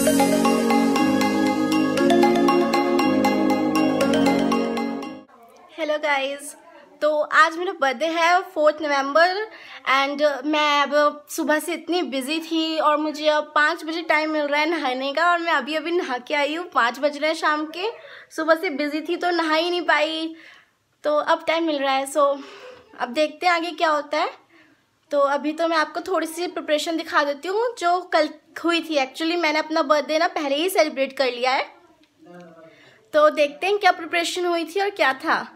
Hello guys तो आज मेरा बर्थडे है फोर्थ नवंबर एंड मैं अब सुबह से इतनी बिज़ी थी और मुझे अब पाँच बजे टाइम मिल रहा है नहाने का और मैं अभी अभी नहा के आई हूँ। पाँच बज रहे हैं शाम के। सुबह से बिज़ी थी तो नहा ही नहीं पाई। तो अब टाइम मिल रहा है सो अब देखते हैं आगे क्या होता है। तो अभी तो मैं आपको थोड़ी सी प्रिपरेशन दिखा देती हूँ, जो कल हुई थी। एक्चुअली मैंने अपना बर्थडे ना पहले ही सेलिब्रेट कर लिया है। तो देखते हैं क्या प्रिपरेशन हुई थी और क्या था।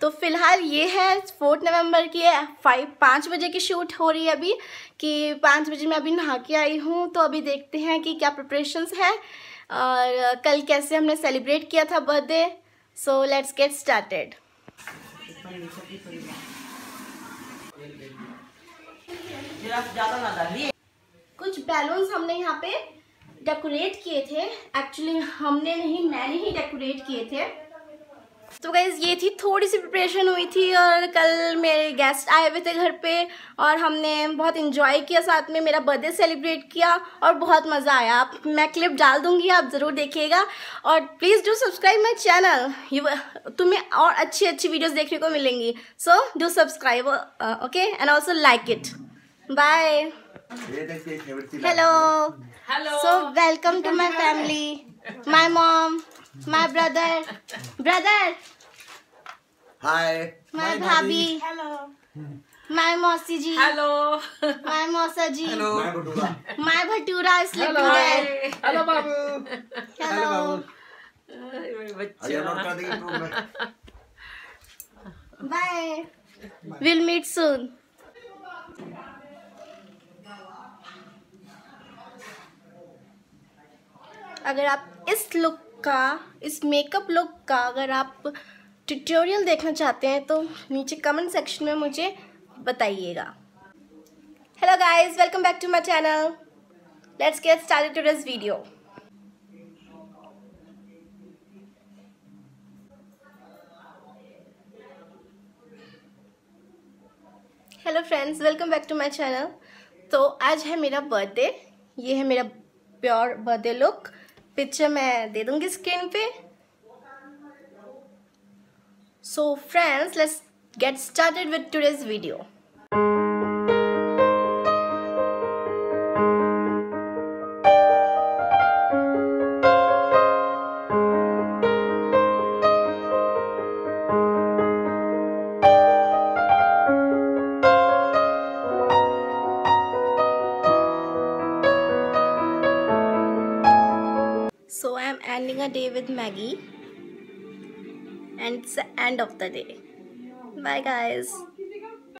तो फ़िलहाल ये है फोर्थ नवंबर की है फाइव पाँच बजे की शूट हो रही है अभी, कि पाँच बजे मैं अभी नहा के आई हूँ। तो अभी देखते हैं कि क्या प्रिपरेशंस है, और कल कैसे हमने सेलिब्रेट किया था birthday so let's get started कुछ बैलून्स हमने यहाँ पे डेकोरेट किए थे। एक्चुअली हमने नहीं, मैंने ही डेकोरेट किए थे। तो गाइज़ ये थी थोड़ी सी प्रिपरेशन हुई थी और कल मेरे गेस्ट आए हुए थे घर पे और हमने बहुत इन्जॉय किया साथ में, मेरा बर्थडे सेलिब्रेट किया और बहुत मज़ा आया। आप, मैं क्लिप डाल दूँगी, आप ज़रूर देखिएगा। और please do subscribe my channel तुम्हें और अच्छी अच्छी वीडियोस देखने को मिलेंगी। So do subscribe okay and also like it Bye. Hello. Hello. So welcome to my family. My mom, my brother, brother. Hi. My bhabhi. Hello. My Mossy ji. Hello. My Mossa ji. Hello. My Bhatura. My Bhatura is Hello. My Hello Babu. Hello. Hello Babu. Bye. Bye. We'll meet soon. अगर आप इस look का, इस makeup look का अगर आप tutorial देखना चाहते हैं तो नीचे कमेंट सेक्शन में मुझे बताइएगा। Hello guys welcome back to my channel let's get started to this video hello friends welcome back to my channel तो आज है मेरा बर्थडे ये है मेरा प्योर बर्थडे लुक पिक्चर मैं दे दूँगी स्क्रीन पे। So friends let's get started with today's video I'm ending a day with Maggie and it's the end of the day. Bye guys.